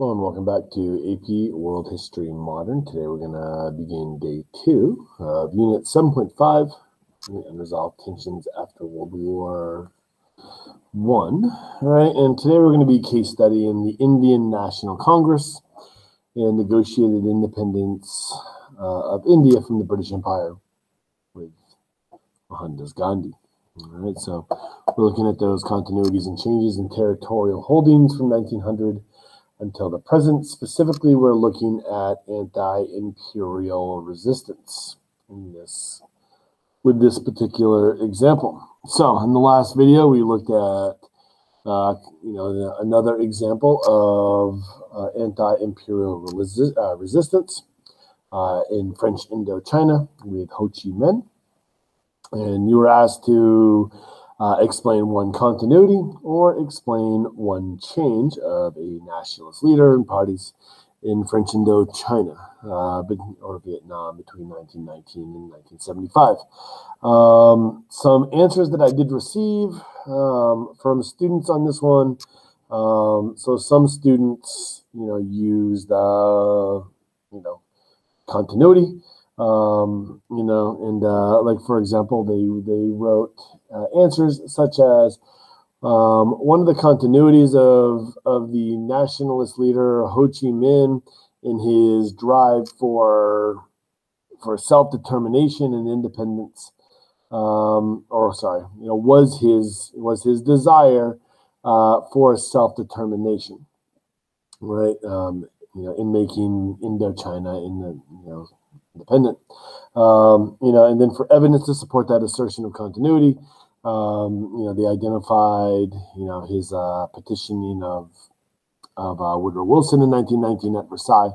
Hello and welcome back to AP World History Modern. Today we're going to begin day two of Unit 7.5, Unresolved Tensions After World War One. All right, and today we're going to be case studying the Indian National Congress and negotiated independence uh, of India from the British Empire with Mohandas Gandhi. All right, so we're looking at those continuities and changes in territorial holdings from 1900 until the present. Specifically, we're looking at anti-imperial resistance in this with this particular example. So, in the last video, we looked at uh, you know another example of uh, anti-imperial resi uh, resistance uh, in French Indochina with Ho Chi Minh, and you were asked to uh, explain one continuity or explain one change of a nationalist leader and parties in French Indochina uh, or Vietnam between 1919 and 1975. Um, some answers that I did receive um, from students on this one. Um, so some students, you know, used, uh, you know, continuity um, you know, and uh, like for example, they they wrote uh, answers such as um, one of the continuities of of the nationalist leader Ho Chi Minh in his drive for for self determination and independence, um, or sorry, you know, was his was his desire uh, for self determination, right? Um, you know, in making Indochina in the you know independent. Um, you know, and then for evidence to support that assertion of continuity, um, you know, they identified, you know, his uh, petitioning of of uh, Woodrow Wilson in 1919 at Versailles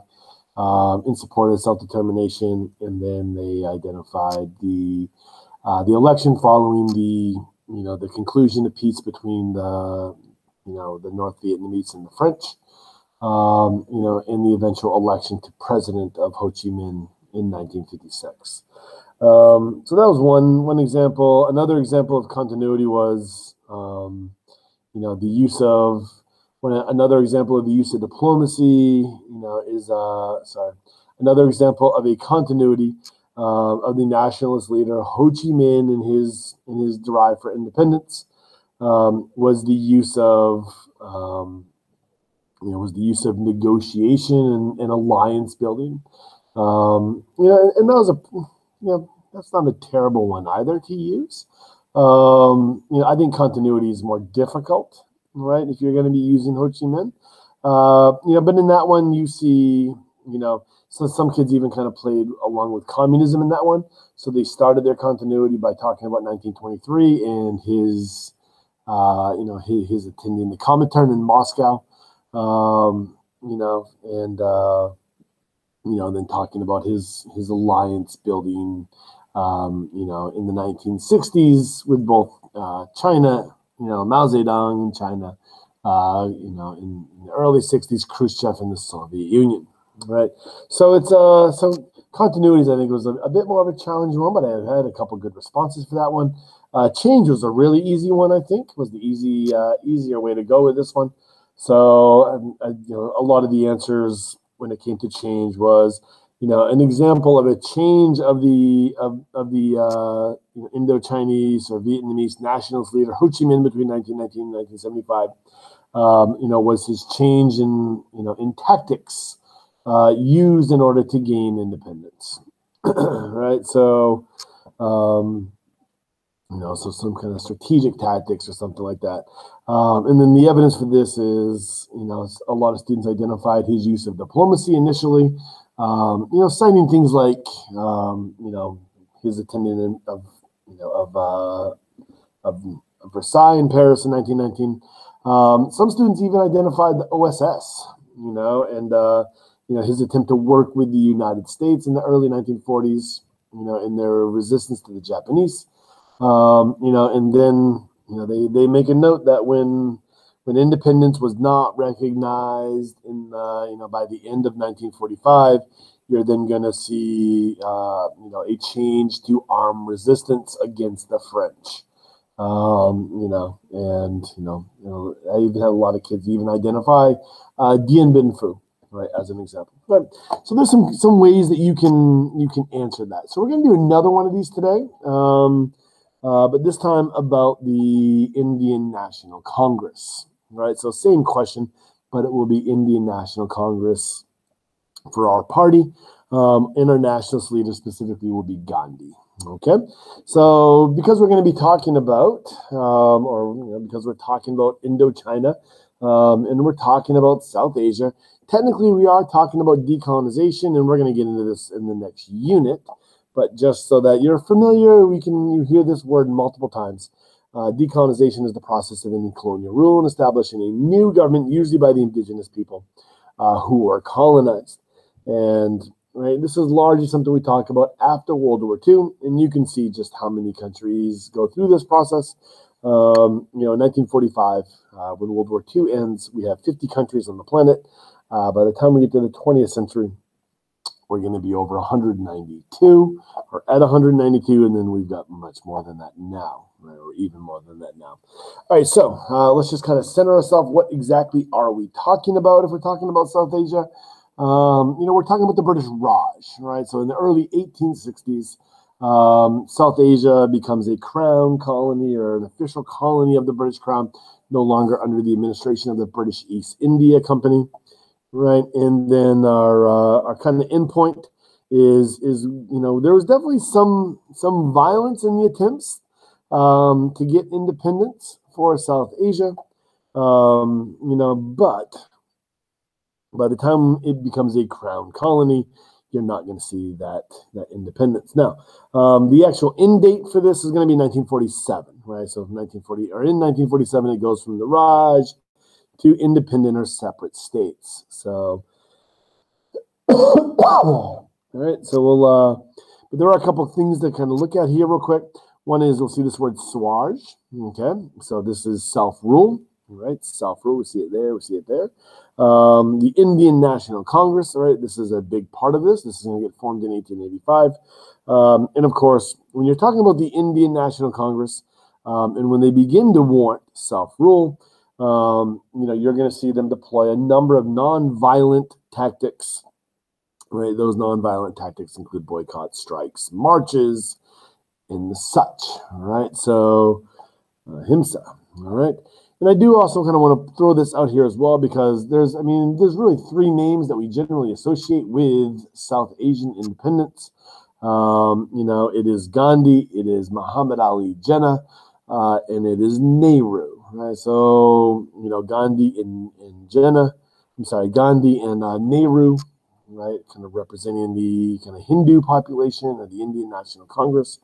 um, in support of self-determination, and then they identified the uh, the election following the you know the conclusion of peace between the you know the North Vietnamese and the French, um, you know, in the eventual election to president of Ho Chi Minh in 1956. Um, so that was one one example. Another example of continuity was, um, you know, the use of. Another example of the use of diplomacy, you know, is uh, sorry. Another example of a continuity uh, of the nationalist leader Ho Chi Minh in his in his drive for independence um, was the use of um, you know was the use of negotiation and, and alliance building. Um, you know, and that was a, you know, that's not a terrible one either to use. Um, you know, I think continuity is more difficult, right? If you're going to be using Ho Chi Minh, uh, you know, but in that one you see, you know, so some kids even kind of played along with communism in that one. So they started their continuity by talking about 1923 and his, uh, you know, his, his attending the Comintern in Moscow, um, you know, and uh, you know, then talking about his his alliance building, um, you know, in the 1960s with both uh, China, you know, Mao Zedong in China, uh, you know, in, in, the early 60s, Khrushchev in the Soviet Union, right? So it's uh, so continuities. I think was a, a bit more of a challenging one, but I had a couple good responses for that one. Uh, change was a really easy one. I think was the easy uh, easier way to go with this one. So um, uh, you know, a lot of the answers when it came to change was, you know, an example of a change of the of, of the uh, you know, Indo-Chinese or Vietnamese nationalist leader Ho Chi Minh between 1919 and 1975. Um, you know, was his change in you know in tactics uh, used in order to gain independence, right? So, um, you know, so some kind of strategic tactics or something like that. Um, and then the evidence for this is, you know, a lot of students identified his use of diplomacy initially, um, you know, citing things like, um, you know, his attending of, you know, of, uh, of, of Versailles in Paris in 1919. Um, some students even identified the OSS, you know, and, uh, you know, his attempt to work with the United States in the early 1940s, you know, in their resistance to the Japanese. Um, you know, and then you know they they make a note that when when independence was not recognized in uh, you know by the end of 1945, you're then going to see uh, you know a change to armed resistance against the French. Um, you know, and you know, you know, I even have a lot of kids even identify uh, Dien Bien Phu, right, as an example. But so there's some some ways that you can you can answer that. So we're gonna do another one of these today, um, uh, but this time about the Indian National Congress, right? So same question, but it will be Indian National Congress for our party. Um, and leader specifically will be Gandhi. Okay, so because we're going to be talking about, um, or you know, because we're talking about Indochina, um, and we're talking about South Asia, technically we are talking about decolonization, and we're going to get into this in the next unit. But just so that you're familiar, we can you hear this word multiple times. Uh, decolonization is the process of ending colonial rule and establishing a new government, usually by the indigenous people uh, who were colonized. And right? This is largely something we talk about after World War II, and you can see just how many countries go through this process. Um, you know, in 1945, uh, when World War II ends, we have 50 countries on the planet. Uh, by the time we get to the 20th century, we're going to be over 192 or at 192, and then we've got much more than that now, right? or even more than that now. All right, so uh, let's just kind of center ourselves. What exactly are we talking about if we're talking about South Asia? Um, you know, we're talking about the British Raj, right? So in the early 1860s, um, South Asia becomes a crown colony or an official colony of the British Crown, no longer under the administration of the British East India Company, right? And then our uh, our kind of endpoint is is you know there was definitely some some violence in the attempts um, to get independence for South Asia, um, you know, but by the time it becomes a crown colony, you're not going to see that that independence. Now, um, the actual end date for this is going to be 1947, right? So 1940 or in 1947, it goes from the Raj to independent or separate states. So, all right. So we'll. Uh, but there are a couple things to kind of look at here real quick. One is we'll see this word Swaraj. Okay, so this is self rule, right? Self rule. We see it there. We see it there. Um, the Indian National Congress, right? This is a big part of this. This is going to get formed in 1885. Um, and of course, when you're talking about the Indian National Congress, um, and when they begin to want self-rule, um, you know, you're going to see them deploy a number of non-violent tactics. Right, those non-violent tactics include boycott, strikes, marches, and such. Right, so uh, HIMSA. All right. And I do also kind of want to throw this out here as well because there's, I mean, there's really three names that we generally associate with South Asian independence. Um, you know, it is Gandhi, it is Muhammad Ali Jinnah, uh, and it is Nehru. Right, so you know, Gandhi and, and Jinnah, I'm sorry, Gandhi and uh, Nehru, right, kind of representing the kind of Hindu population of the Indian National Congress.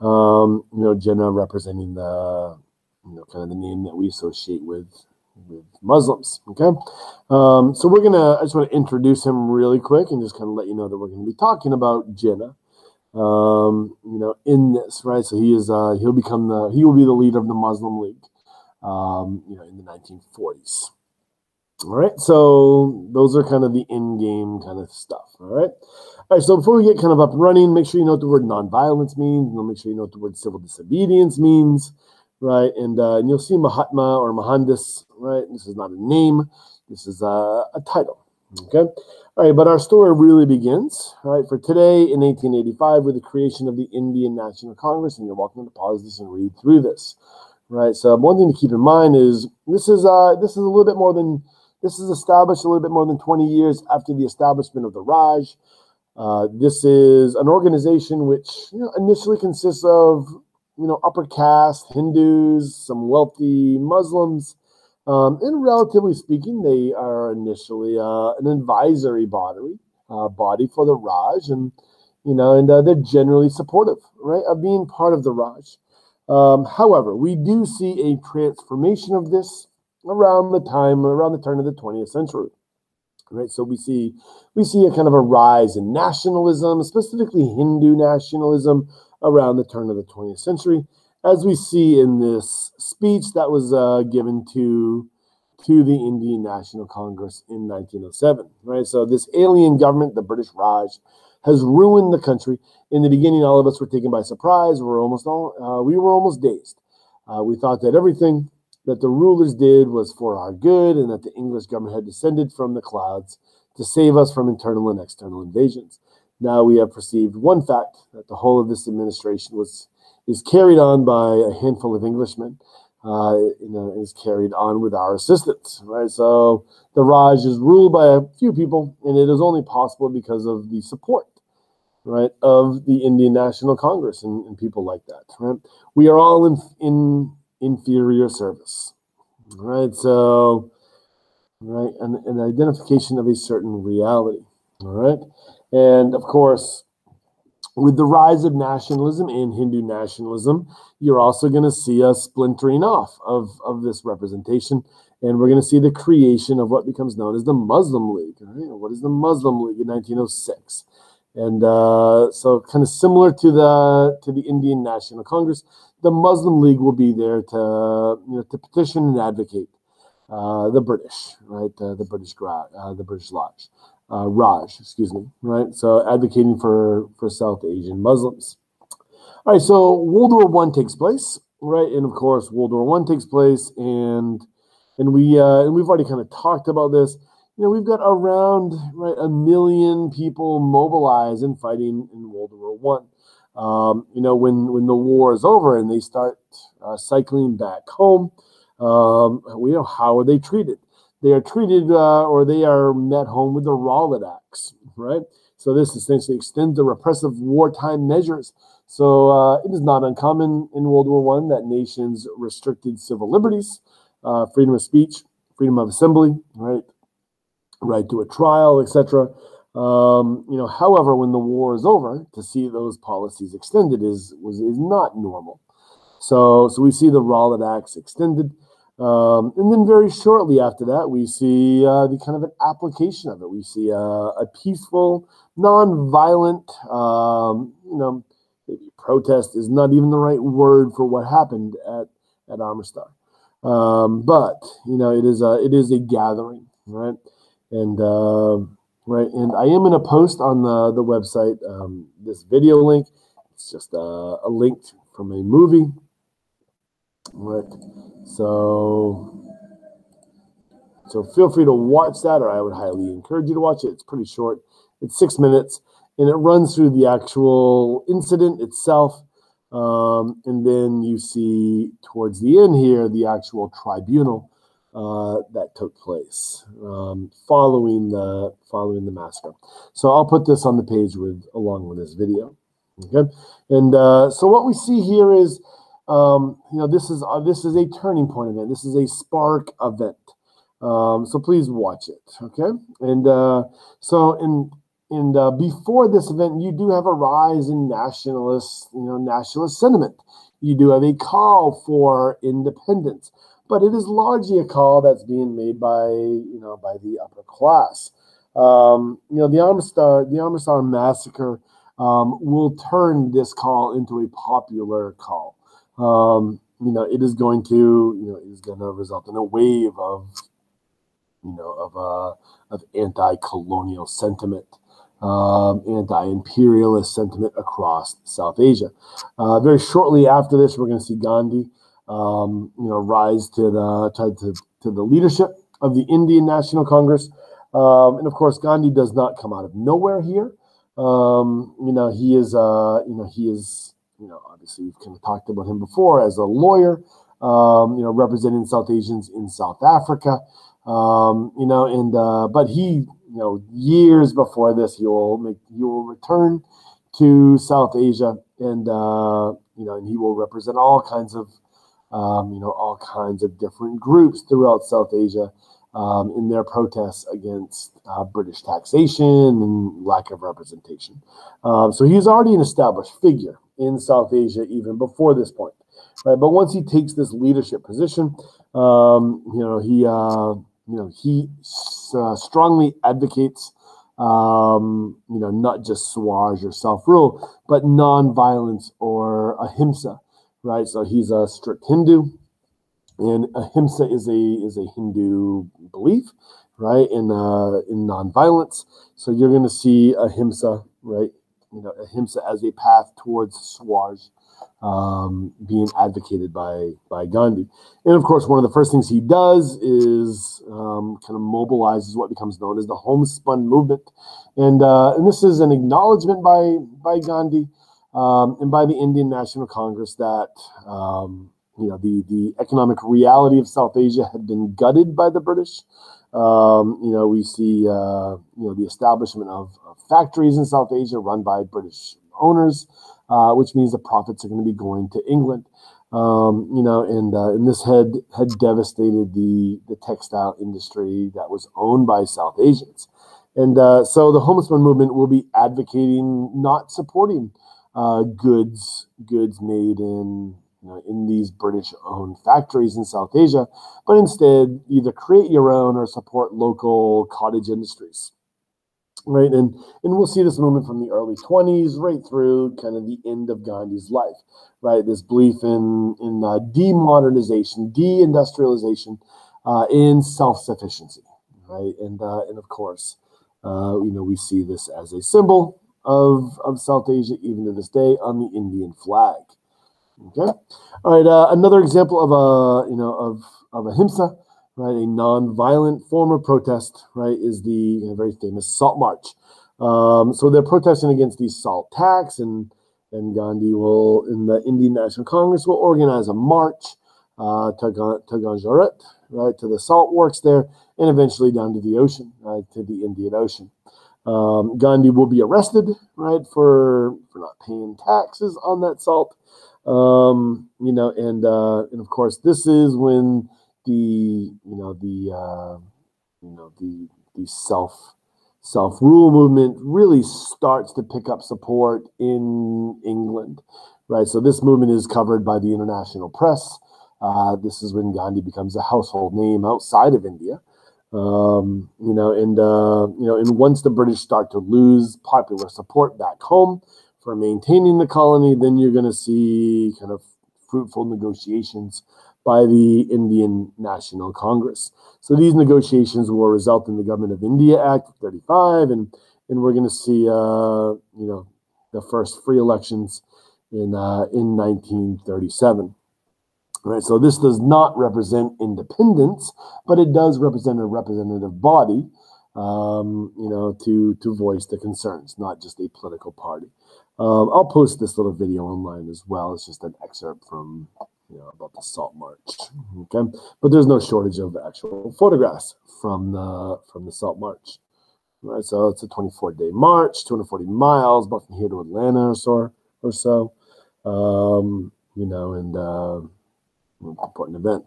Um, you know, Jinnah representing the you know, kind of the name that we associate with with Muslims. Okay, um, so we're gonna. I just want to introduce him really quick and just kind of let you know that we're to be talking about Jinnah. Um, you know, in this right. So he is. Uh, he'll become the. He will be the leader of the Muslim League. Um, you know, in the 1940s. All right, so those are kind of the in-game kind of stuff. All right, all right. So before we get kind of up and running, make sure you know what the word nonviolence means. And make sure you know what the word civil disobedience means right? And, uh, and you'll see Mahatma or Mohandas, right? This is not a name, this is a, a title, okay? All right, but our story really begins, right, for today in 1885 with the creation of the Indian National Congress, and you're welcome to pause this and read through this, right? So one thing to keep in mind is this is uh, this is a little bit more than this is established a little bit more than 20 years after the establishment of the Raj. Uh, this is an organization which you know, initially consists of you know, upper caste Hindus, some wealthy Muslims. Um, and relatively speaking, they are initially uh, an advisory body, uh, body for the Raj, and you know, and uh, they're generally supportive, right, of being part of the Raj. Um, however, we do see a transformation of this around the time, around the turn of the 20th century, right? So we see we see a kind of a rise in nationalism, specifically Hindu nationalism, around the turn of the 20th century, as we see in this speech that was uh, given to to the Indian National Congress in 1907. Right, so this alien government, the British Raj, has ruined the country. In the beginning, all of us were taken by surprise. We were almost all uh, we were almost dazed. Uh, we thought that everything that the rulers did was for our good and that the English government had descended from the clouds to save us from internal and external invasions. Now we have perceived one fact that the whole of this administration was is carried on by a handful of Englishmen. Uh, you know, is carried on with our assistance, right? So the Raj is ruled by a few people, and it is only possible because of the support, right, of the Indian National Congress and, and people like that, right? We are all in, in inferior service, right? So, right, an, an identification of a certain reality, all right? And of course, with the rise of nationalism and Hindu nationalism, you're also going to see a splintering off of, of this representation. And we're going to see the creation of what becomes known as the Muslim League. Right? What is the Muslim League in 1906? And uh, so, kind of similar to the to the Indian National Congress, the Muslim League will be there to you know to petition and advocate uh, the British, right? Uh, the British uh, the British Lodge uh, Raj, excuse me, right? So advocating for for South Asian Muslims. All right, so World War One takes place, right? And of course, World War One takes place, and and we uh, and we've already kind of talked about this. You know, we've got around right a million people mobilized and fighting in World War One. Um, you know, when when the war is over and they start uh, cycling back home, um, we know how are they treated? they are treated uh, or they are met home with the Rowlatt Acts, right? So this essentially extends the repressive wartime measures. So uh, it is not uncommon in World War One that nations restricted civil liberties, uh, freedom of speech, freedom of assembly, right, right to a trial, etc. Um, you know, however, when the war is over, to see those policies extended is was is not normal. So so we see the Rowlatt Acts extended. Um, and then very shortly after that, we see uh, the kind of an application of it. We see a, a peaceful, non-violent, um, you know, protest is not even the right word for what happened at at Amritsar. Um, but you know, it is a it is a gathering, right? And uh, right, and I am going to post on the the website um, this video link. It's just a, a link from a movie, right? So, so feel free to watch that, or I would highly encourage you to watch it. It's pretty short. It's six minutes, and it runs through the actual incident itself. Um, and then you see towards the end here the actual tribunal uh, that took place um, following the following the massacre. So I'll put this on the page with along with this video. Okay, and uh, so what we see here is um, you know, this is uh, this is a turning point event. This is a spark event. Um, so please watch it, okay? And uh, so in and uh, before this event, you do have a rise in nationalist, you know, nationalist sentiment. You do have a call for independence, but it is largely a call that's being made by you know by the upper class. Um, you know, the Amritsar the Amritsar massacre um, will turn this call into a popular call um, you know, it is going to, you know, it is going to result in a wave of, you know, of uh, of anti-colonial sentiment, um, anti-imperialist sentiment across South Asia. Uh, very shortly after this, we're going to see Gandhi, um, you know, rise to the to, to the leadership of the Indian National Congress, um, and of course, Gandhi does not come out of nowhere here. Um, you know, he is, uh, you know, he is you know, obviously we've kind of talked about him before as a lawyer, um, you know, representing South Asians in South Africa, um, you know, and uh, but he, you know, years before this, he will make he will return to South Asia, and uh, you know, and he will represent all kinds of, um, you know, all kinds of different groups throughout South Asia. Um, in their protests against uh, British taxation and lack of representation. Um, so he's already an established figure in South Asia even before this point. Right? But once he takes this leadership position, um, you know, he uh, you know he uh, strongly advocates um, you know not just Swaraj or self rule, but non-violence or ahimsa. Right. So he's a strict Hindu, and ahimsa is a is a Hindu belief, right? In uh, in non-violence. So you're going to see ahimsa, right? you know ahimsa as a path towards Swaraj um, being advocated by by Gandhi. And of course, one of the first things he does is um, kind of mobilizes what becomes known as the homespun movement, and uh, and this is an acknowledgement by by Gandhi um, and by the Indian National Congress that um, you know the the economic reality of South Asia had been gutted by the British. Um, you know, we see uh, you know the establishment of, of factories in South Asia run by British owners uh, which means the profits are going to be going to England. Um, you know, and uh, and this had had devastated the the textile industry that was owned by South Asians, and uh, so the homespun movement will be advocating not supporting uh, goods goods made in you know, in these British owned factories in South Asia, but instead either create your own or support local cottage industries right? And and we'll see this movement from the early 20s right through kind of the end of Gandhi's life, right? This belief in in uh, demodernization, deindustrialization, uh, in self-sufficiency, right? And uh, and of course, uh, you know, we see this as a symbol of of South Asia even to this day on the Indian flag. Okay, all right. Uh, another example of a you know of of ahimsa right? A non-violent form of protest, right, is the you know, very famous Salt March. Um, so they're protesting against the salt tax, and and Gandhi will, in the Indian National Congress, will organize a march uh, to, to Gujarat, right, to the salt works there, and eventually down to the ocean, right, to the Indian Ocean. Um, Gandhi will be arrested, right, for for not paying taxes on that salt. Um, you know, and uh, and of course, this is when the you know the uh, you know the the self self rule movement really starts to pick up support in England, right? So this movement is covered by the international press. Uh, this is when Gandhi becomes a household name outside of India. Um, you know, and uh, you know, and once the British start to lose popular support back home for maintaining the colony, then you're going to see kind of fruitful negotiations by the Indian National Congress. So these negotiations will result in the Government of India Act of 35, and and we're going to see, uh, you know, the first free elections in uh, in 1937. Right, so this does not represent independence, but it does represent a representative body, um, you know, to to voice the concerns, not just a political party. Um, I'll post this little video online as well. It's just an excerpt from you know, about the Salt March. Okay, but there's no shortage of actual photographs from the from the Salt March. Right, so it's a 24 day march, 240 miles, about from here to Atlanta or so. Or so, um, you know, and uh, important event.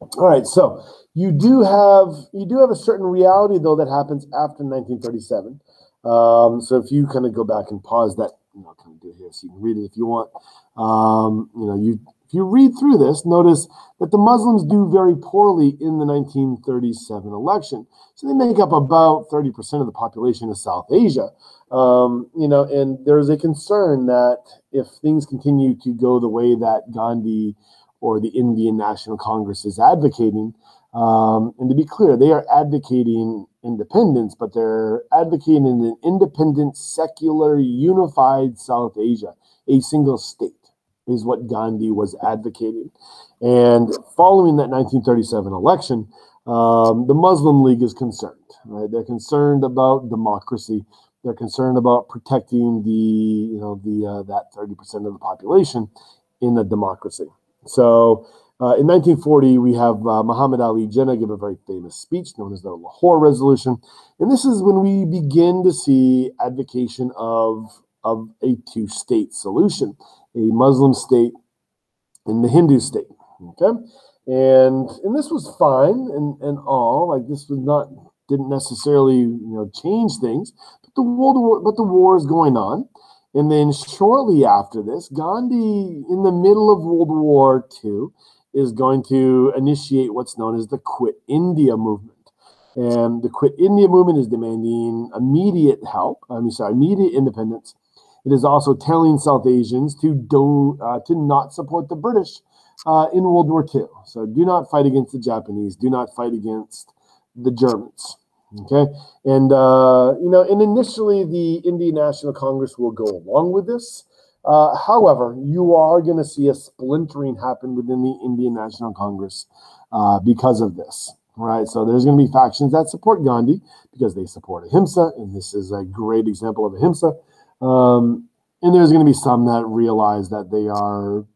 All right, so you do have you do have a certain reality though that happens after 1937. Um, so if you kind of go back and pause that, you know, kind of do here so you can read it if you want. Um, you know, you if you read through this, notice that the Muslims do very poorly in the 1937 election. So they make up about 30% of the population of South Asia. Um, you know, and there's a concern that if things continue to go the way that Gandhi or the Indian National Congress is advocating, um, and to be clear, they are advocating independence, but they're advocating an independent, secular, unified South Asia, a single state is what Gandhi was advocating. And following that 1937 election, um, the Muslim League is concerned. Right? They're concerned about democracy. They're concerned about protecting the you know the uh, that 30% of the population in a democracy. So. Uh, in 1940, we have uh, Muhammad Ali Jinnah give a very famous speech known as the Lahore Resolution. And this is when we begin to see advocation of, of a two state solution a Muslim state and the Hindu state. Okay, and and this was fine and and all like this was not didn't necessarily you know change things, but the world war but the war is going on. And then shortly after this, Gandhi, in the middle of World War II, is going to initiate what's known as the Quit India movement. And the Quit India movement is demanding immediate help, I mean, sorry, immediate independence it is also telling South Asians to do uh, to not support the British uh, in World War II. So do not fight against the Japanese. Do not fight against the Germans. Okay, and uh, you know, and initially the Indian National Congress will go along with this. Uh, however, you are going to see a splintering happen within the Indian National Congress uh, because of this, right? So there's going to be factions that support Gandhi because they support ahimsa, and this is a great example of ahimsa. Um, and there's going to be some that realize that they are,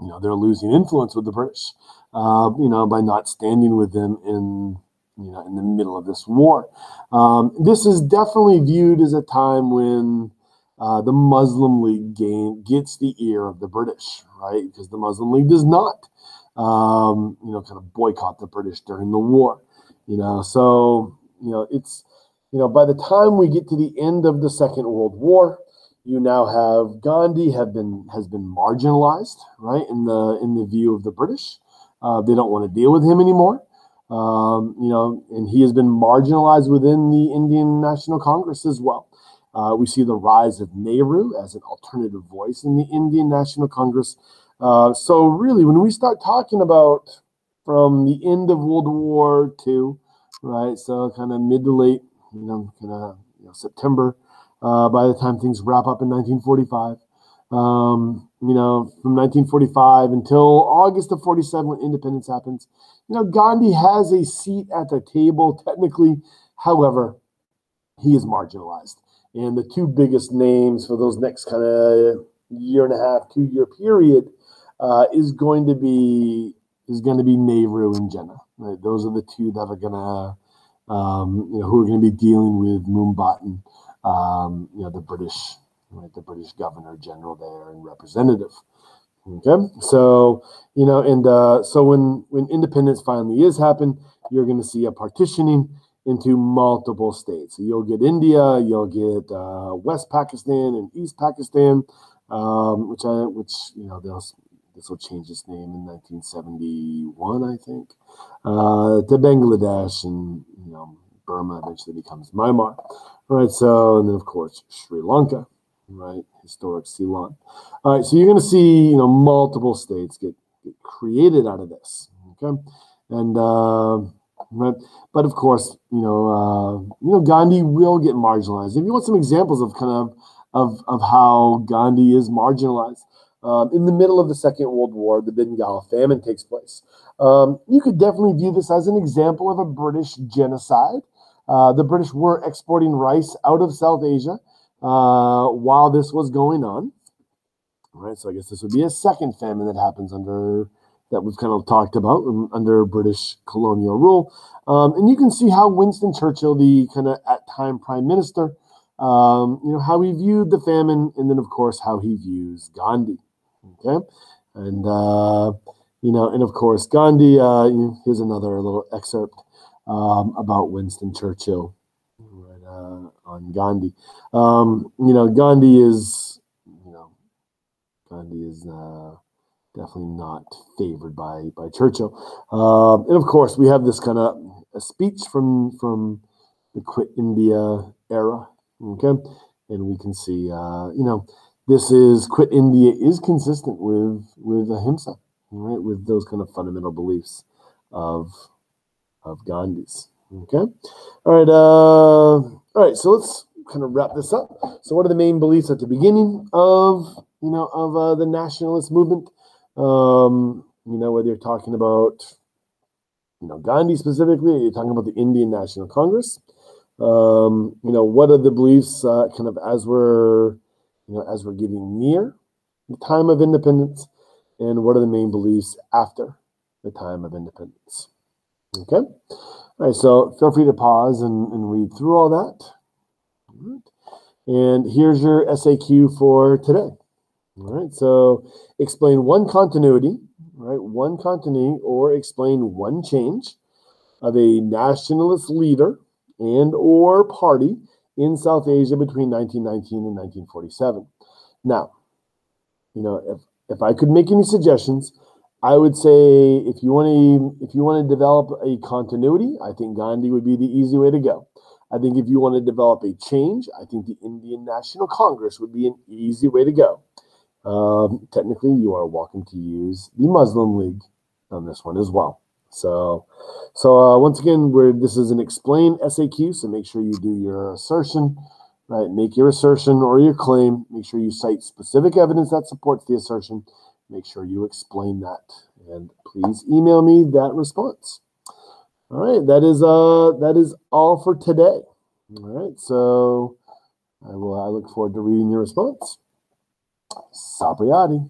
you know, they're losing influence with the British, uh, you know, by not standing with them in you know, in the middle of this war. Um, this is definitely viewed as a time when uh, the Muslim League gain, gets the ear of the British, right? Because the Muslim League does not, um, you know, kind of boycott the British during the war, you know. So, you know, it's, you know, by the time we get to the end of the Second World War, you now have Gandhi have been has been marginalized, right, in the in the view of the British. Uh, they don't want to deal with him anymore. Um, you know, and he has been marginalized within the Indian National Congress as well. Uh, we see the rise of Nehru as an alternative voice in the Indian National Congress. Uh, so, really, when we start talking about from the end of World War II, right, so kind of mid to late, you know, kind of you know, September, uh, by the time things wrap up in 1945, um, you know, from 1945 until August of 47 when independence happens. You know, Gandhi has a seat at the table technically. However, he is marginalized. And the two biggest names for those next kind of year and a half, two year period uh, is going to be is going to be Nehru and Jinnah. Right? Those are the two that are going to, um, you know, who are going to be dealing with Mountbatten, um, you know, the British right, the British Governor General there and representative. Okay, so you know, and uh, so when when independence finally is happen, you're going to see a partitioning into multiple states. So you'll get India, you'll get uh, West Pakistan and East Pakistan, um, which I which you know they'll this will change its name in 1971, I think, uh, to Bangladesh and you know Burma eventually becomes Myanmar. All right, so and then of course Sri Lanka right? Historic Ceylon. All right, so you're going to see, you know, multiple states get, get created out of this, okay? And, uh, right, but of course, you know, uh, you know, Gandhi will get marginalized. If you want some examples of kind of of, of how Gandhi is marginalized, um, in the middle of the Second World War, the Bengal famine takes place. Um, you could definitely view this as an example of a British genocide. Uh, the British were exporting rice out of South Asia uh, while this was going on. All right, so I guess this would be a second famine that happens under that we've kind of talked about under British colonial rule. Um, and you can see how Winston Churchill, the kind of at time prime minister, um, you know, how he viewed the famine, and then of course how he views Gandhi. Okay, and uh, you know, and of course Gandhi. Uh, here's another little excerpt um, about Winston Churchill uh, on Gandhi. Um, you know, Gandhi is, you know, Gandhi is uh, definitely not favored by by Churchill. Uh, and of course, we have this kind of a speech from from the Quit India era. Okay, and we can see, uh, you know, this is Quit India is consistent with with ahimsa, right? With those kind of fundamental beliefs of of Gandhi's. Okay. All right. Uh, all right. So let's kind of wrap this up. So, what are the main beliefs at the beginning of you know of uh, the nationalist movement? Um, you know, whether you're talking about you know Gandhi specifically, or you're talking about the Indian National Congress. Um, you know, what are the beliefs uh, kind of as we're you know as we're getting near the time of independence, and what are the main beliefs after the time of independence? Okay. All right, so feel free to pause and, and read through all that. All right. And here's your SAQ for today. All right, so explain one continuity, right? One continuity, or explain one change of a nationalist leader and or party in South Asia between 1919 and 1947. Now, you know, if if I could make any suggestions, I would say if you want to if you want to develop a continuity, I think Gandhi would be the easy way to go. I think if you want to develop a change, I think the Indian National Congress would be an easy way to go. Um, technically, you are welcome to use the Muslim League on this one as well. So, so uh, once again, we're this is an explain SAQ, so make sure you do your assertion, right? Make your assertion or your claim. Make sure you cite specific evidence that supports the assertion. Make sure you explain that, and please email me that response. All right, that is uh that is all for today. All right, so I will I look forward to reading your response. Sapriati.